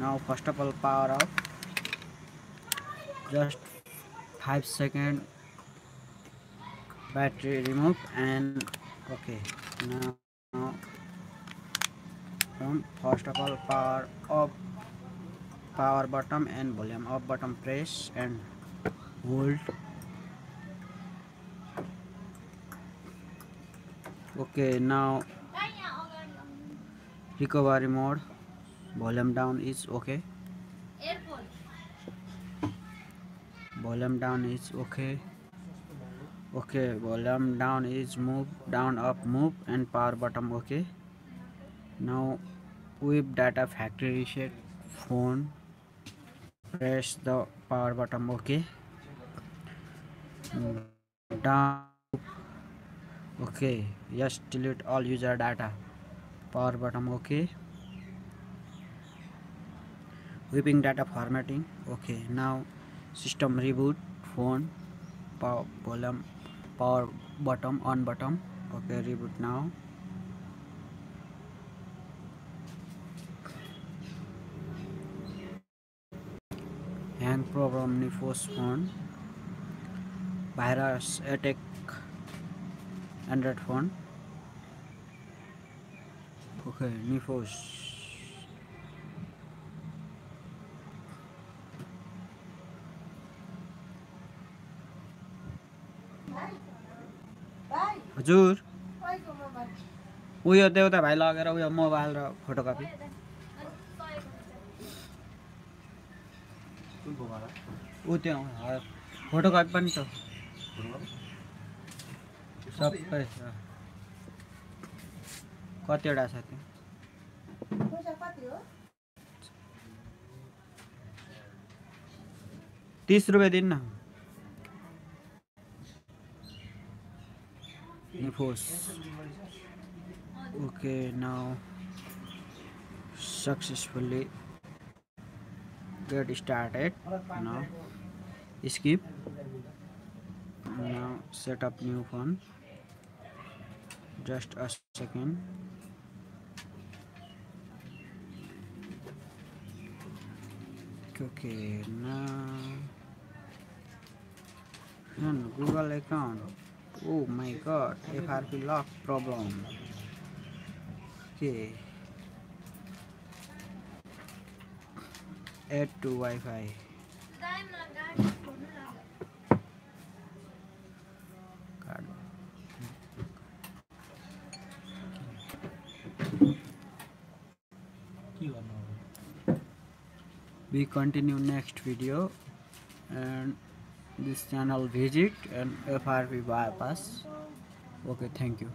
now first of all power off. Just 5 second battery remove and okay. Now, now from first of all power off power button and volume up button press and hold. Okay now recovery mode volume down is okay volume down is okay okay volume down is move down up move and power button okay now whip data factory reset phone press the power button okay down okay yes delete all user data power button okay whipping data formatting. Okay now system reboot phone power volume power button on bottom. Okay reboot now. Hang problem Neffos phone. Virus attack android phone. Okay Neffos हजुर। उयो देउता भाइ लगेर उयो mobile र photocopy. ऊ त्यो photocopy पनि छ। सबै छ। कतिवटा छ त्यो? तिस रुपियाँ दिनु न Neffos. Okay, now successfully get started. Now skip. Now set up new phone. Just a second. Okay, now Google account. Oh my god, FRP lock problem. Okay. Add to Wi-Fi. We continue next video and this channel visit and FRP bypass. Okay, thank you.